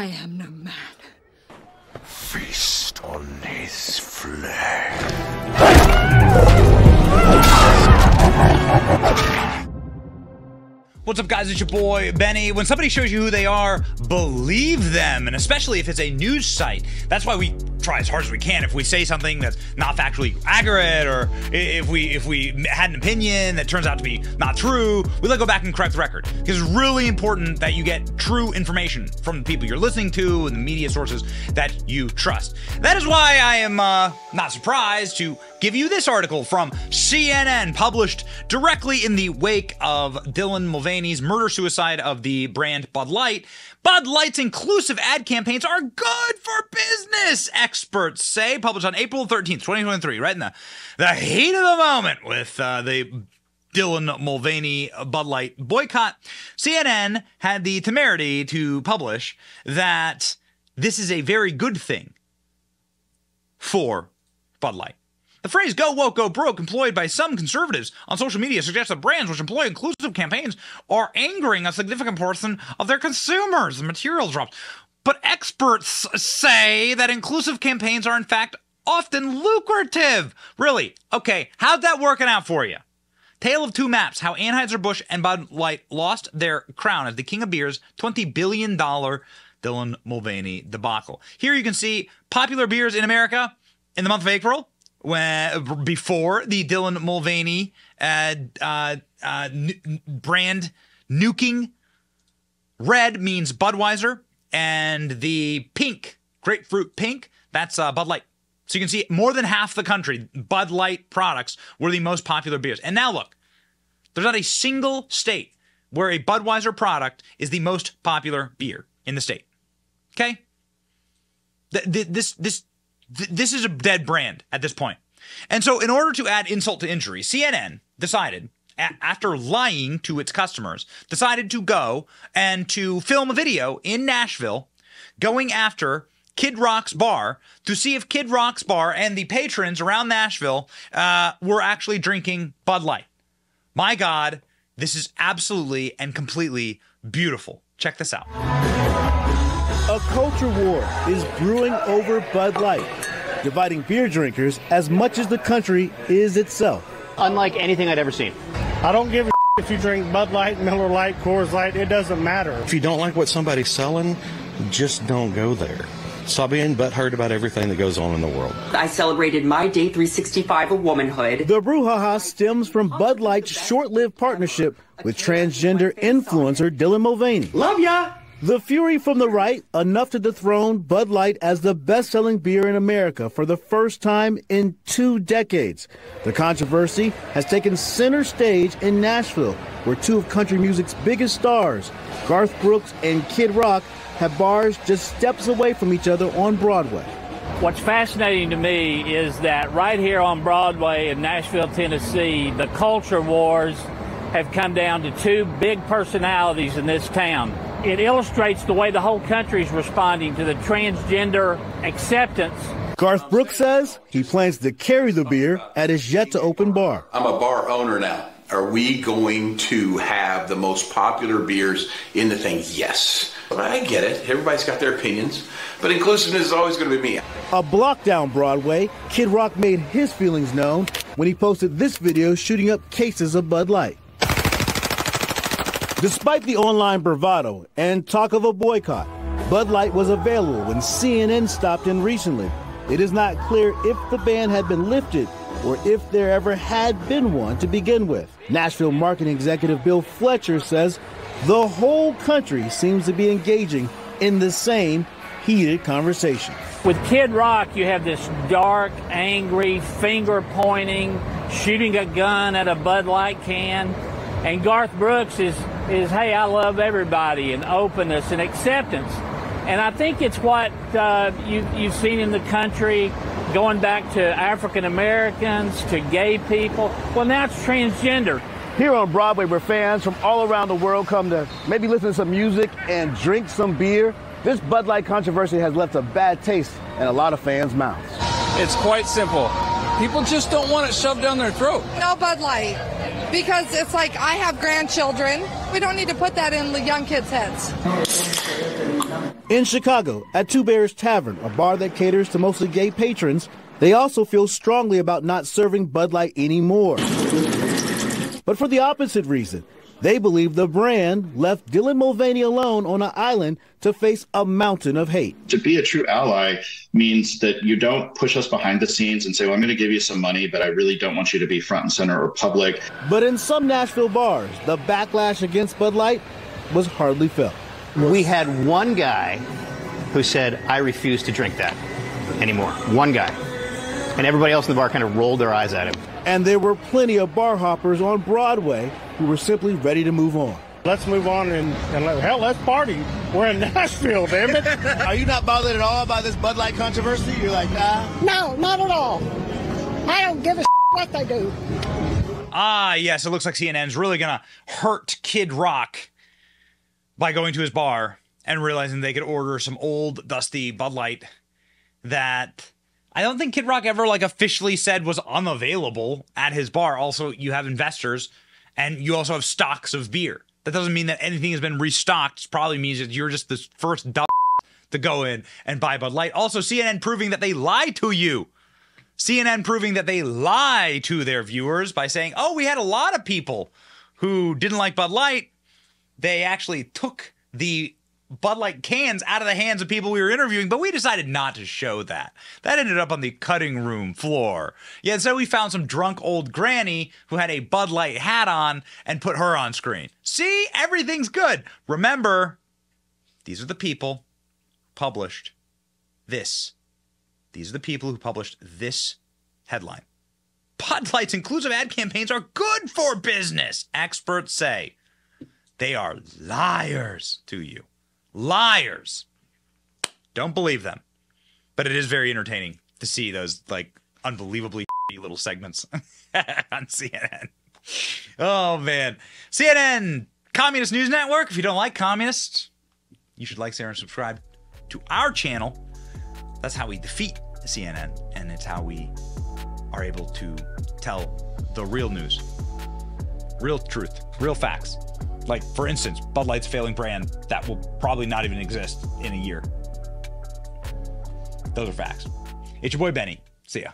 I am no man. Feast on his flesh. What's up, guys? It's your boy Benny. When somebody shows you who they are, believe them, and especially if it's a news site. That's why we try as hard as we can. If we say something that's not factually accurate, or if we if we had an opinion that turns out to be not true, we let go back and correct the record because it's really important that you get true information from the people you're listening to and the media sources that you trust. That is why I am uh, not surprised to give you this article from CNN, published directly in the wake of Dylan Murder suicide of the brand Bud Light. Bud Light's inclusive ad campaigns are good for business, experts say, published on April 13th, 2023, right in the, the heat of the moment with uh, the Dylan Mulvaney Bud Light boycott. CNN had the temerity to publish that this is a very good thing for Bud Light. The phrase go woke, go broke, employed by some conservatives on social media, suggests that brands which employ inclusive campaigns are angering a significant portion of their consumers. The material drops. But experts say that inclusive campaigns are, in fact, often lucrative. Really? Okay, how's that working out for you? Tale of two maps how Anheuser-Busch and Bud Light lost their crown as the king of beers, $20 billion Dylan Mulvaney debacle. Here you can see popular beers in America in the month of April when before the Dylan Mulvaney uh, uh, uh, n- brand nuking. Red means Budweiser, and the pink, grapefruit pink, that's uh, Bud Light. So you can see more than half the country, Bud Light products were the most popular beers. And now look, there's not a single state where a Budweiser product is the most popular beer in the state. Okay? Th- this this this is a dead brand at this point. And so, in order to add insult to injury, CNN decided, a- after lying to its customers, decided to go and to film a video in Nashville going after Kid Rock's bar to see if Kid Rock's bar and the patrons around Nashville uh, were actually drinking Bud Light. My God, this is absolutely and completely beautiful. Check this out. A culture war is brewing over Bud Light, dividing beer drinkers as much as the country is itself. Unlike anything I'd ever seen. I don't give a if you drink Bud Light, Miller Lite, Coors Light, it doesn't matter. If you don't like what somebody's selling, just don't go there. Stop being butthurt about everything that goes on in the world. I celebrated my day 365 of womanhood. The brouhaha stems from Bud Light's short-lived partnership with transgender influencer Dylan Mulvaney. Love ya! The fury from the right, enough to dethrone Bud Light as the best selling beer in America for the first time in two decades. The controversy has taken center stage in Nashville, where two of country music's biggest stars, Garth Brooks and Kid Rock, have bars just steps away from each other on Broadway. What's fascinating to me is that right here on Broadway in Nashville, Tennessee, the culture wars have come down to two big personalities in this town. It illustrates the way the whole country is responding to the transgender acceptance. Garth Brooks says he plans to carry the beer at his yet to open bar. I'm a bar owner now. Are we going to have the most popular beers in the thing? Yes. But I get it. Everybody's got their opinions. But inclusiveness is always going to be me. A block down Broadway, Kid Rock made his feelings known when he posted this video shooting up cases of Bud Light. Despite the online bravado and talk of a boycott, Bud Light was available when CNN stopped in recently. It is not clear if the ban had been lifted or if there ever had been one to begin with. Nashville marketing executive Bill Fletcher says the whole country seems to be engaging in the same heated conversation. With Kid Rock, you have this dark, angry, finger pointing, shooting a gun at a Bud Light can. And Garth Brooks is, is hey, I love everybody, and openness and acceptance. And I think it's what uh, you, you've seen in the country going back to African Americans, to gay people. Well, now it's transgender. Here on Broadway, where fans from all around the world come to maybe listen to some music and drink some beer, this Bud Light controversy has left a bad taste in a lot of fans' mouths. It's quite simple. People just don't want it shoved down their throat. No Bud Light. Because it's like I have grandchildren. We don't need to put that in the young kids' heads. In Chicago, at Two Bears Tavern, a bar that caters to mostly gay patrons, they also feel strongly about not serving Bud Light anymore. But for the opposite reason. They believe the brand left Dylan Mulvaney alone on an island to face a mountain of hate. To be a true ally means that you don't push us behind the scenes and say, well, I'm going to give you some money, but I really don't want you to be front and center or public. But in some Nashville bars, the backlash against Bud Light was hardly felt. We had one guy who said, I refuse to drink that anymore. One guy. And everybody else in the bar kind of rolled their eyes at him. And there were plenty of bar hoppers on Broadway who were simply ready to move on. Let's move on and, and let, hell, let's party. We're in Nashville, damn it. Are you not bothered at all by this Bud Light controversy? You're like, nah. No, not at all. I don't give a what they do. Ah, yes, it looks like CNN's really gonna hurt Kid Rock by going to his bar and realizing they could order some old, dusty Bud Light that I don't think Kid Rock ever like officially said was unavailable at his bar. Also, you have investors and you also have stocks of beer. That doesn't mean that anything has been restocked. It probably means that you're just the first dumb to go in and buy Bud Light. Also, CNN proving that they lie to you. CNN proving that they lie to their viewers by saying, "Oh, we had a lot of people who didn't like Bud Light. They actually took the Bud Light cans out of the hands of people we were interviewing, but we decided not to show that. That ended up on the cutting room floor. Yeah, so we found some drunk old granny who had a Bud Light hat on and put her on screen. See, everything's good. Remember, these are the people published this. These are the people who published this headline. Bud Light's inclusive ad campaigns are good for business, experts say. They are liars to you liars. Don't believe them. But it is very entertaining to see those like unbelievably little segments on CNN. Oh man. CNN, Communist News Network. If you don't like communists, you should like, share, and subscribe to our channel. That's how we defeat CNN, and it's how we are able to tell the real news, real truth, real facts. Like, for instance, Bud Light's failing brand that will probably not even exist in a year. Those are facts. It's your boy Benny. See ya.